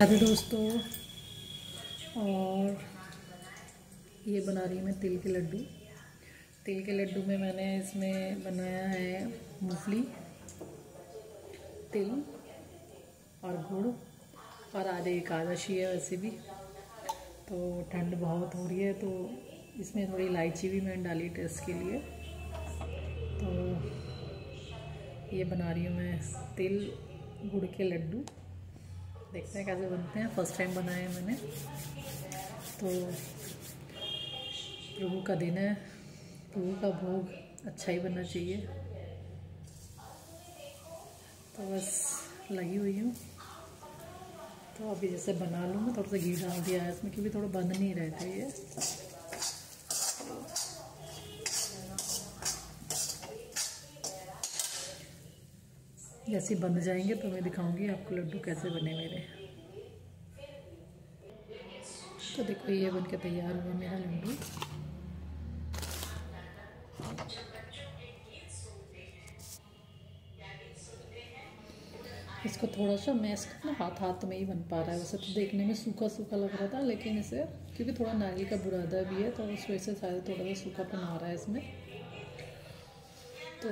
राधे दोस्तों। और ये बना रही हूँ मैं तिल के लड्डू। तिल के लड्डू में मैंने इसमें बनाया है मूंगफली, तिल और गुड़ और आज एकादशी है वैसे भी। तो ठंड बहुत हो रही है तो इसमें थोड़ी इलायची भी मैंने डाली टेस्ट के लिए। तो ये बना रही हूँ मैं तिल, गुड़ के लड्डू। देखते हैं कैसे बनते हैं। फ़र्स्ट टाइम बनाए हैं मैंने। तो प्रभु का दिन है। प्रभु का भोग अच्छा ही बनना चाहिए। तो बस लगी हुई हूँ। तो अभी जैसे बना लूँ मैं थोड़ा सा घी डाल दिया है इसमें, क्योंकि थोड़ा बंद नहीं रहता ये। जैसे बन जाएँगे तो मैं दिखाऊँगी आपको लड्डू कैसे बने मेरे। तो देखो, ये बन के तैयार हुआ मेरा लड्डू। इसको थोड़ा सा मैश ना हाथ हाथ में ही बन पा रहा है। वैसे तो देखने में सूखा सूखा लग रहा था, लेकिन इसे क्योंकि थोड़ा नारियल का बुरादा भी है तो उस वजह से शायद थोड़ा सा सूखापन आ रहा है इसमें। तो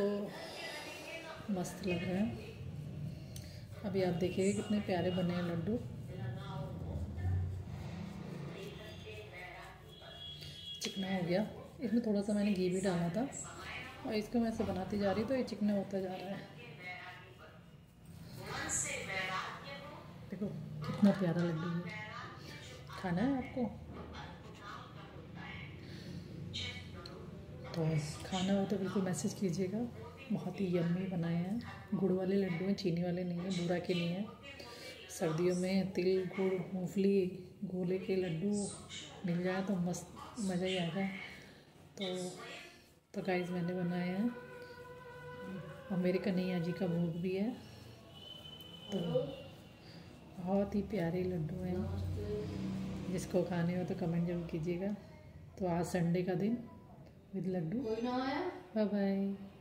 मस्त लग रहे हैं। अभी आप देखिए कितने प्यारे बने हैं लड्डू। चिकना हो गया। इसमें थोड़ा सा मैंने घी भी डाला था और इसको मैं ऐसे बनाती जा रही तो ये चिकना होता जा रहा है। देखो, कितना प्यारा लड्डू है। खाना है आपको? तो खाना हो तो बिल्कुल मैसेज कीजिएगा। बहुत ही यम्मी बनाए हैं। गुड़ वाले लड्डू हैं, चीनी वाले नहीं हैं, बूरा के नहीं हैं। सर्दियों में तिल, गुड़, मूंगफली, गोले के लड्डू मिल जाए तो मस्त मज़ा ही आएगा। तो तो गाइस मैंने बनाए हैं। और मेरे जी का भोग भी है। तो बहुत ही प्यारे लड्डू हैं। जिसको खाने हो तो कमेंट ज़रूर कीजिएगा। तो आज संडे का दिन। विद लड्डू। Bye bye